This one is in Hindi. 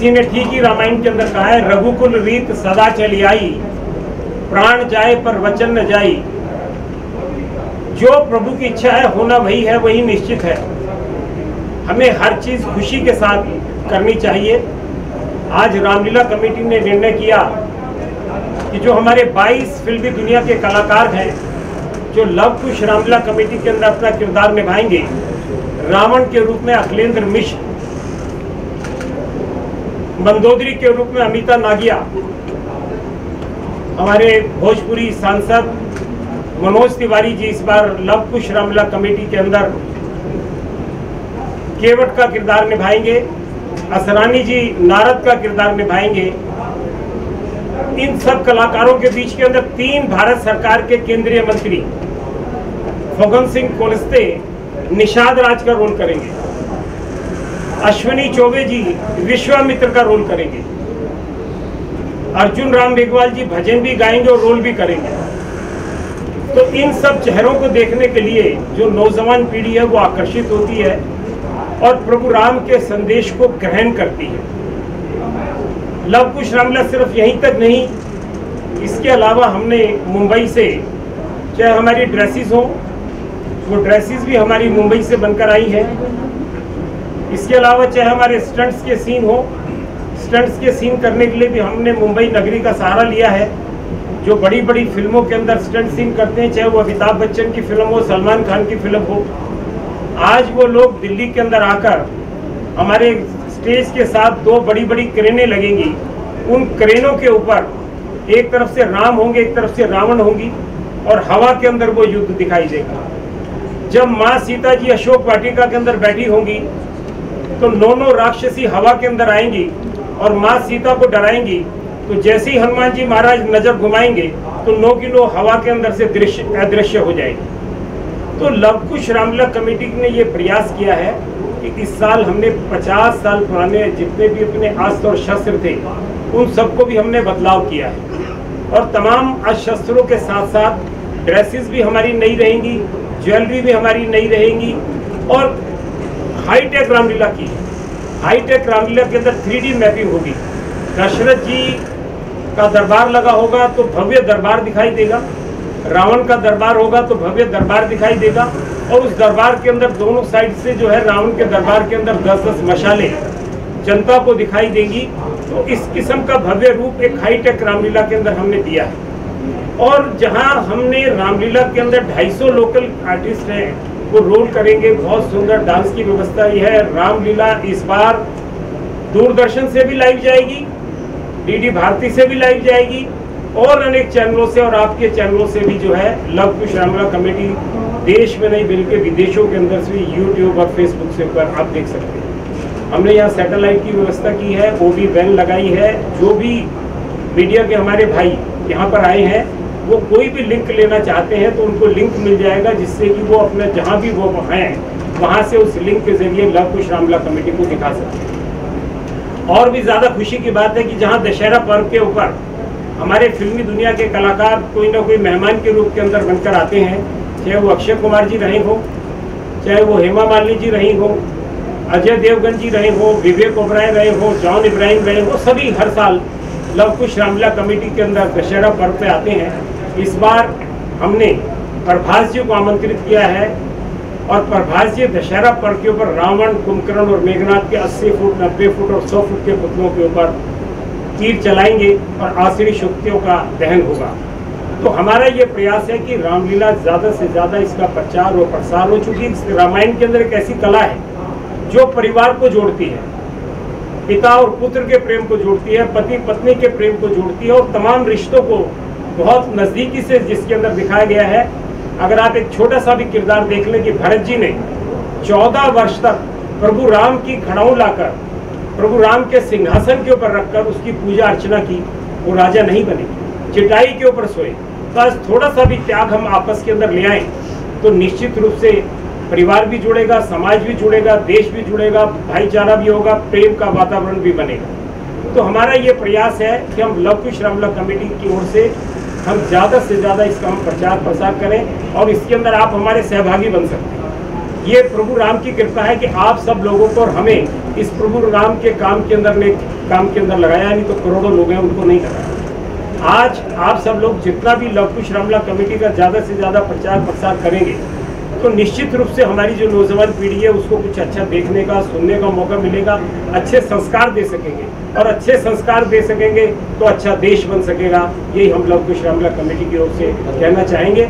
किसी ने ठीक ही रामायण के अंदर कहा है, रघुकुल रीत सदा चली आई, प्राण जाए पर वचन न जाई। जो प्रभु की इच्छा है, होना वही है, वही निश्चित है। हमें हर चीज़ खुशी के साथ करनी चाहिए। आज रामलीला कमेटी ने निर्णय किया कि जो हमारे 22 फिल्मी दुनिया के कलाकार हैं, जो लव कुश रामलीला कमेटी के अंदर अपना किरदार निभाएँगे, रावण के रूप में अखिलेंद्र मिश्र मंदोदरी के रूप में अमिता नागिया, हमारे भोजपुरी सांसद मनोज तिवारी जी इस बार लव कुश रामला कमेटी के अंदर केवट का किरदार निभाएँगे, असरानी जी नारद का किरदार निभाएँगे। इन सब कलाकारों के बीच के अंदर तीन भारत सरकार के केंद्रीय मंत्री फगन सिंह कोलस्ते, निषाद राज का रोल करेंगे। अश्विनी चौबे जी विश्वामित्र का रोल करेंगे। अर्जुन राम मेघवाल जी भजन भी गाएँगे और रोल भी करेंगे। तो इन सब चेहरों को देखने के लिए जो नौजवान पीढ़ी है, वो आकर्षित होती है और प्रभु राम के संदेश को ग्रहण करती है। लव कुश रामला सिर्फ़ यहीं तक नहीं, इसके अलावा हमने मुंबई से, चाहे हमारी ड्रेसेस हो, वो ड्रेसेस भी हमारी मुंबई से बनकर आई है। इसके अलावा चाहे हमारे स्टंट्स के सीन हो स्टंट्स के सीन करने के लिए भी हमने मुंबई नगरी का सहारा लिया है। जो बड़ी बड़ी फ़िल्मों के अंदर स्टंट सीन करते हैं, चाहे वो अमिताभ बच्चन की फ़िल्म हो, सलमान खान की फ़िल्म हो, आज वो लोग दिल्ली के अंदर आकर हमारे स्टेज के साथ दो बड़ी बड़ी क्रेनें लगेंगी। उन क्रेनों के ऊपर एक तरफ़ से राम होंगे, एक तरफ़ से रावण होंगी और हवा के अंदर वो युद्ध दिखाई देगा। जब माँ सीता जी अशोक वाटिका के अंदर बैठी होंगी तो नौ नौ राक्षसी हवा के अंदर आएँगी और माँ सीता को डराएँगी। तो जैसे ही हनुमान जी महाराज नज़र घुमाएँगे तो नौ की नौ हवा के अंदर से दृश्य, अदृश्य हो जाएगी। तो लवकुश रामलीला कमेटी ने ये प्रयास किया है कि इस साल हमने 50 साल पुराने जितने भी अपने अस्त्र और शस्त्र थे, उन सबको भी हमने बदलाव किया है। और तमाम अशस्त्रों के साथ साथ ड्रेसेस भी हमारी नई रहेंगी, ज्वेलरी भी हमारी नई रहेंगी और हाईटेक रामलीला की। हाईटेक रामलीला के अंदर थ्री मैपिंग होगी। दशरथ जी का दरबार लगा होगा तो भव्य दरबार दिखाई देगा। रावण का दरबार होगा तो भव्य दरबार दिखाई देगा। और उस दरबार के अंदर दोनों साइड से जो है रावण के दरबार के अंदर दस दस मशाले जनता को दिखाई देंगी। तो इस किस्म का भव्य रूप एक हाईटेक रामलीला के अंदर हमने दिया है। और जहाँ हमने रामलीला के अंदर 250 लोकल आर्टिस्ट हैं वो रोल करेंगे। बहुत सुंदर डांस की व्यवस्था ये है। रामलीला इस बार दूरदर्शन से भी लाइव जाएगी डीडी भारती से भी लाइव जाएगी और अनेक चैनलों से और आपके चैनलों से भी जो है लव कुश रामला कमेटी देश में नहीं, बल्कि विदेशों के अंदर से यूट्यूब और फेसबुक से ऊपर आप देख सकते हैं। हमने यहाँ सैटेलाइट की व्यवस्था की है, वो भी वैन लगाई है। जो भी मीडिया के हमारे भाई यहाँ पर आए हैं वो कोई भी लिंक लेना चाहते हैं तो उनको लिंक मिल जाएगा जिससे कि वो अपने जहाँ भी वो हैं, वहाँ से उस लिंक के ज़रिए लव कुश रामला कमेटी को दिखा सकते हैं। और भी ज़्यादा खुशी की बात है कि जहाँ दशहरा पर्व के ऊपर हमारे फिल्मी दुनिया के कलाकार कोई ना कोई मेहमान के रूप के अंदर बनकर आते हैं, चाहे वो अक्षय कुमार जी रहे हो, चाहे वो हेमा मालिनी जी रही हो, अजय देवगन जी रहे हो, विवेक ओबराय रहे हो, जॉन इब्राहिम रहे हो सभी हर साल लव कुश रामलीला कमेटी के अंदर दशहरा पर्व पे आते हैं। इस बार हमने प्रभास जी को आमंत्रित किया है और प्रभास जी दशहरा पर्व के ऊपर रावण, कुंभकर्ण और मेघनाथ के 80 फुट 90 फुट और 100 फुट के पुतलों के ऊपर तीर चलाएँगे और आसुरी शक्तियों का दहन होगा। तो हमारा ये प्रयास है कि रामलीला ज़्यादा से ज़्यादा इसका प्रचार और प्रसार हो चुकी रामायण के अंदर एक ऐसी कला है जो परिवार को जोड़ती है। पिता और पुत्र के प्रेम को जोड़ती है पति पत्नी के प्रेम को जोड़ती है और तमाम रिश्तों को बहुत नज़दीकी से जिसके अंदर दिखाया गया है। अगर आप एक छोटा सा भी किरदार देख लें कि भरत जी ने चौदह वर्ष तक प्रभु राम की खड़ाऊ लाकर, प्रभु राम के सिंहासन के ऊपर रखकर उसकी पूजा अर्चना की, वो राजा नहीं बने। चिटाई के ऊपर सोए। बस थोड़ा सा भी त्याग हम आपस के अंदर ले आए तो निश्चित रूप से परिवार भी जुड़ेगा, समाज भी जुड़ेगा, देश भी जुड़ेगा, भाईचारा भी होगा, प्रेम का वातावरण भी बनेगा। तो हमारा ये प्रयास है कि हम लव कुश रामला कमेटी की ओर से हम ज़्यादा से ज़्यादा इसका हम प्रचार प्रसार करें और इसके अंदर आप हमारे सहभागी बन सकते हैं ये प्रभु राम की कृपा है कि आप सब लोगों को और हमें इस प्रभु राम के काम के अंदर ने काम के अंदर लगाया, नहीं तो करोड़ों लोग हैं, उनको नहीं लगाया। आज आप सब लोग जितना भी लवकुश रामला कमेटी का ज़्यादा से ज़्यादा प्रचार प्रसार करेंगे तो निश्चित रूप से हमारी जो नौजवान पीढ़ी है, उसको कुछ अच्छा देखने का, सुनने का मौका मिलेगा, अच्छे संस्कार दे सकेंगे। और अच्छे संस्कार दे सकेंगे तो अच्छा देश बन सकेगा। यही हम लोग कुछ रामला कमेटी की ओर से कहना चाहेंगे।